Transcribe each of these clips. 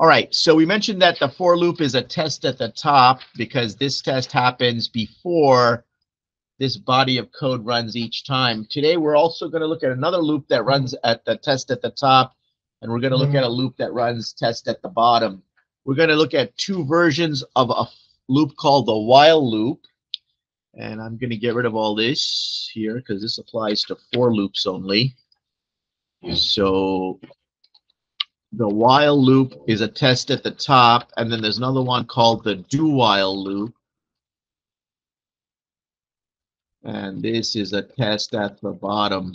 All right, so we mentioned that the for loop is a test at the top because this test happens before this body of code runs each time. Today, we're also going to look at another loop that runs at the test at the top, and we're going to look at a loop that runs test at the bottom. We're going to look at two versions of a loop called the while loop. And I'm going to get rid of all this here because this applies to for loops only. So the while loop is a test at the top, and then there's another one called the do while loop. And this is a test at the bottom.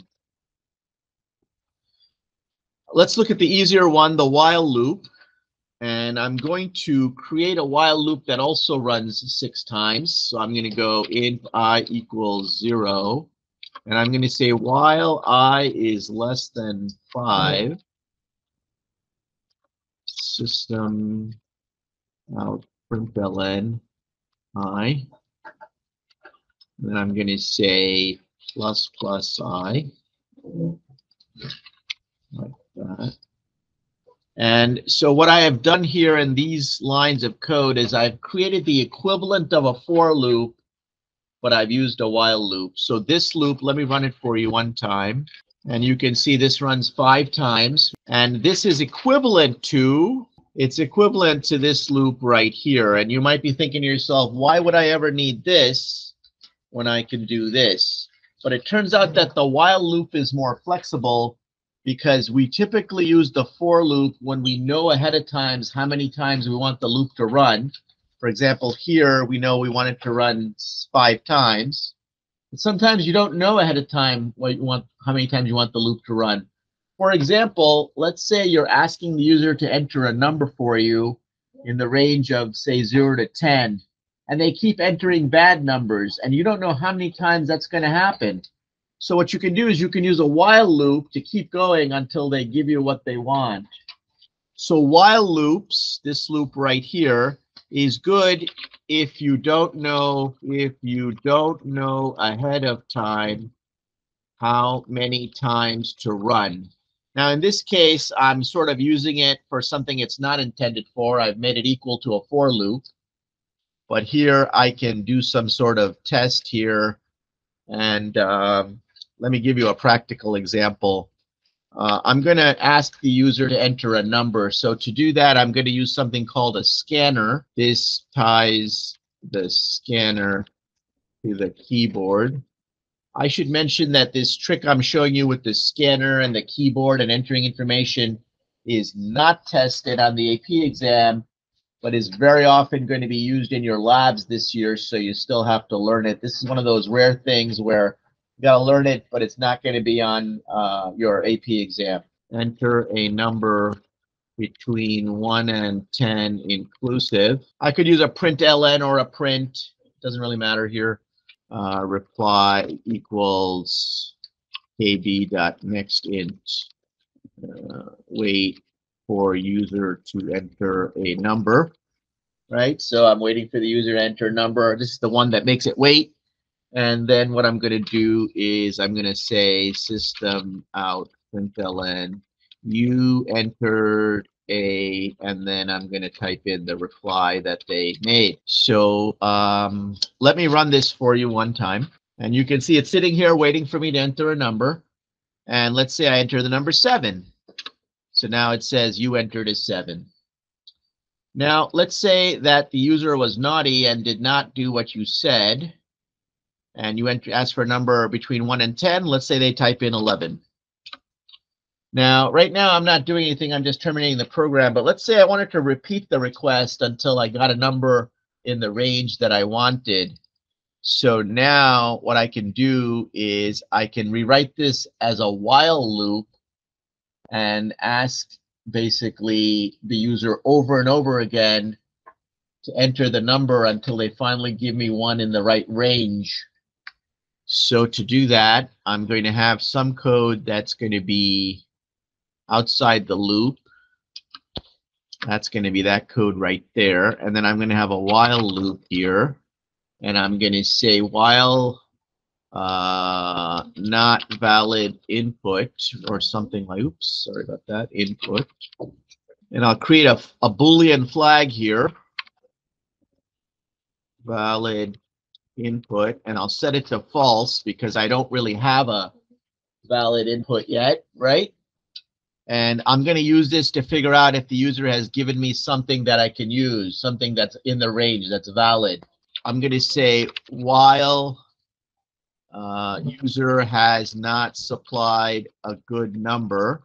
Let's look at the easier one, the while loop. And I'm going to create a while loop that also runs six times. So I'm going to go int i equals zero. And I'm going to say while i is less than five, system out println i. Then I'm going to say plus plus i, like that. And so what I have done here in these lines of code is I've created the equivalent of a for loop, but I've used a while loop. So this loop, let me run it for you one time. And you can see this runs five times. And this is equivalent to, it's equivalent to this loop right here. And you might be thinking to yourself, why would I ever need this when I can do this? But it turns out that the while loop is more flexible because we typically use the for loop when we know ahead of times how many times we want the loop to run. For example, here we know we want it to run five times. Sometimes you don't know ahead of time what you want, how many times you want the loop to run. For example, let's say you're asking the user to enter a number for you in the range of say zero to 10, and they keep entering bad numbers, and you don't know how many times that's going to happen. So what you can do is you can use a while loop to keep going until they give you what they want. So while loops, this loop right here, is good if you don't know if you don't know ahead of time how many times to run. Now in this case, I'm sort of using it for something it's not intended for. I've made it equal to a for loop. But here I can do some sort of test here and um, let me give you a practical example. Uh, I'm going to ask the user to enter a number. So to do that, I'm going to use something called a scanner. This ties the scanner to the keyboard. I should mention that this trick I'm showing you with the scanner and the keyboard and entering information is not tested on the AP exam, but is very often going to be used in your labs this year, so you still have to learn it. This is one of those rare things where got to learn it, but it's not going to be on uh, your AP exam. Enter a number between 1 and 10 inclusive. I could use a print ln or a print. Doesn't really matter here. Uh, reply equals kb dot next int. Uh, wait for user to enter a number. Right, so I'm waiting for the user to enter a number. This is the one that makes it wait. And then what I'm going to do is I'm going to say system out println you entered a and then I'm going to type in the reply that they made. So um, let me run this for you one time. And you can see it's sitting here waiting for me to enter a number. And let's say I enter the number seven. So now it says you entered a seven. Now let's say that the user was naughty and did not do what you said and you ask for a number between 1 and 10, let's say they type in 11. Now, right now, I'm not doing anything. I'm just terminating the program. But let's say I wanted to repeat the request until I got a number in the range that I wanted. So now what I can do is I can rewrite this as a while loop and ask basically the user over and over again to enter the number until they finally give me one in the right range. So to do that, I'm going to have some code that's going to be outside the loop. That's going to be that code right there. And then I'm going to have a while loop here. And I'm going to say while uh, not valid input or something like, oops, sorry about that, input. And I'll create a, a Boolean flag here. Valid input. And I'll set it to false because I don't really have a valid input yet, right? And I'm going to use this to figure out if the user has given me something that I can use, something that's in the range that's valid. I'm going to say while uh, user has not supplied a good number,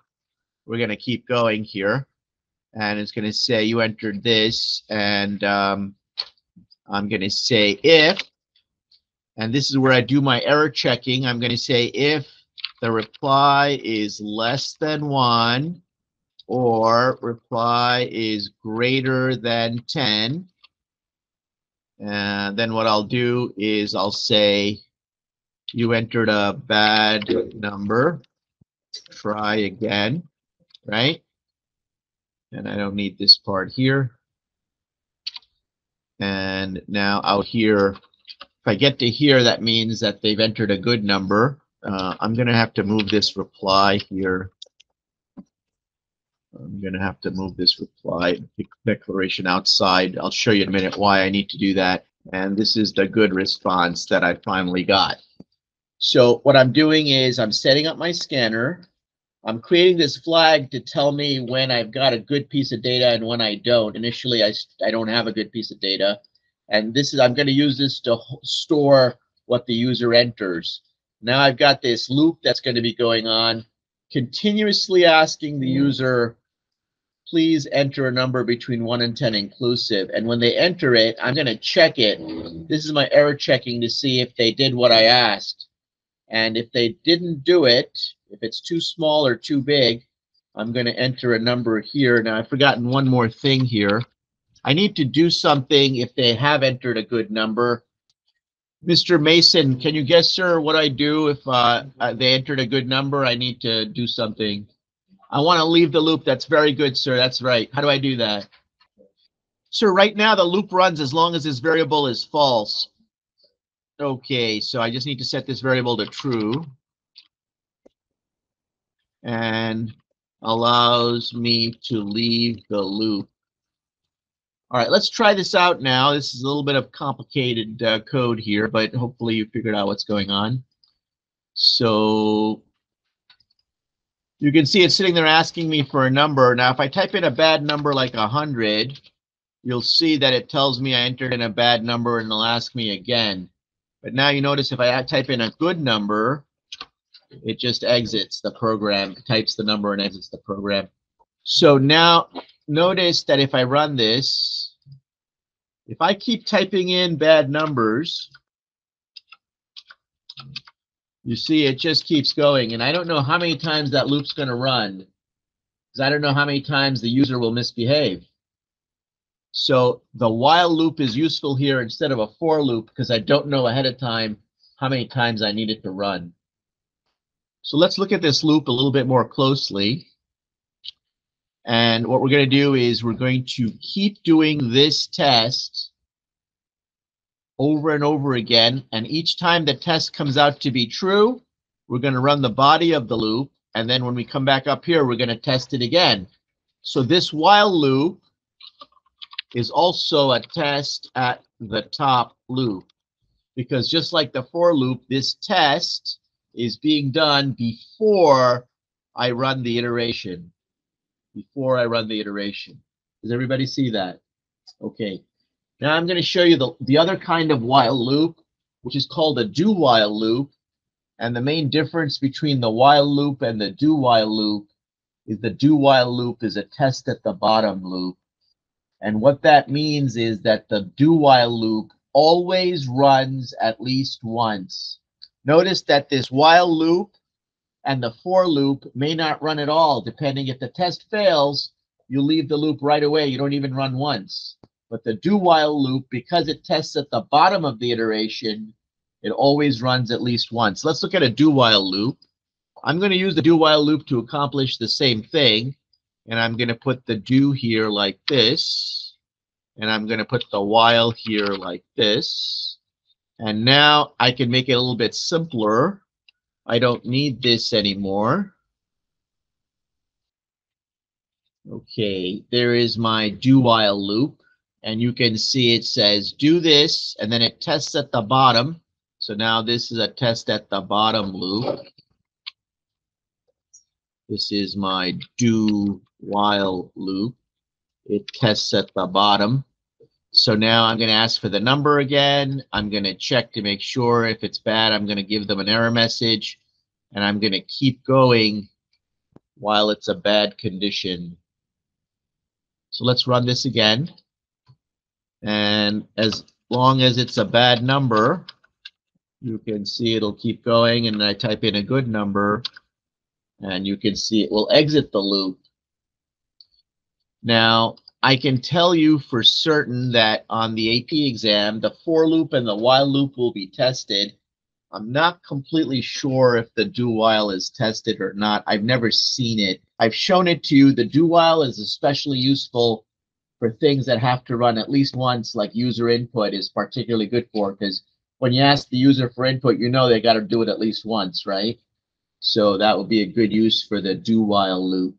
we're going to keep going here. And it's going to say you entered this. And um, I'm going to say if, and this is where I do my error checking. I'm going to say if the reply is less than one or reply is greater than 10, and then what I'll do is I'll say you entered a bad number. Try again, right? And I don't need this part here. And now out here, if I get to here, that means that they've entered a good number. Uh, I'm going to have to move this reply here. I'm going to have to move this reply declaration outside. I'll show you in a minute why I need to do that. And this is the good response that I finally got. So what I'm doing is I'm setting up my scanner. I'm creating this flag to tell me when I've got a good piece of data and when I don't. Initially, I, I don't have a good piece of data. And this is I'm going to use this to store what the user enters. Now I've got this loop that's going to be going on, continuously asking the mm. user, please enter a number between 1 and 10 inclusive. And when they enter it, I'm going to check it. This is my error checking to see if they did what I asked. And if they didn't do it, if it's too small or too big, I'm going to enter a number here. Now, I've forgotten one more thing here. I need to do something if they have entered a good number. Mr. Mason, can you guess, sir, what I do if uh, uh, they entered a good number? I need to do something. I want to leave the loop. That's very good, sir. That's right. How do I do that? Sir, right now the loop runs as long as this variable is false. Okay, so I just need to set this variable to true. And allows me to leave the loop. All right, let's try this out now. This is a little bit of complicated uh, code here, but hopefully you figured out what's going on. So you can see it's sitting there asking me for a number. Now, if I type in a bad number like 100, you'll see that it tells me I entered in a bad number and it'll ask me again. But now you notice if I type in a good number, it just exits the program, types the number and exits the program. So now notice that if I run this, if I keep typing in bad numbers, you see it just keeps going. And I don't know how many times that loop's going to run because I don't know how many times the user will misbehave. So the while loop is useful here instead of a for loop because I don't know ahead of time how many times I need it to run. So let's look at this loop a little bit more closely. And what we're going to do is we're going to keep doing this test over and over again. And each time the test comes out to be true, we're going to run the body of the loop. And then when we come back up here, we're going to test it again. So this while loop is also a test at the top loop. Because just like the for loop, this test is being done before I run the iteration before I run the iteration. Does everybody see that? Okay. Now I'm going to show you the, the other kind of while loop, which is called a do while loop. And the main difference between the while loop and the do while loop is the do while loop is a test at the bottom loop. And what that means is that the do while loop always runs at least once. Notice that this while loop and the for loop may not run at all, depending if the test fails, you leave the loop right away. You don't even run once. But the do while loop, because it tests at the bottom of the iteration, it always runs at least once. Let's look at a do while loop. I'm going to use the do while loop to accomplish the same thing. And I'm going to put the do here like this. And I'm going to put the while here like this. And now I can make it a little bit simpler I don't need this anymore. Okay, there is my do while loop. And you can see it says do this, and then it tests at the bottom. So now this is a test at the bottom loop. This is my do while loop. It tests at the bottom. So now I'm going to ask for the number again. I'm going to check to make sure if it's bad, I'm going to give them an error message and I'm going to keep going while it's a bad condition. So let's run this again. And as long as it's a bad number, you can see it'll keep going and I type in a good number and you can see it will exit the loop. Now, I can tell you for certain that on the AP exam, the for loop and the while loop will be tested. I'm not completely sure if the do while is tested or not. I've never seen it. I've shown it to you. The do while is especially useful for things that have to run at least once, like user input is particularly good for because when you ask the user for input, you know they got to do it at least once, right? So that would be a good use for the do while loop.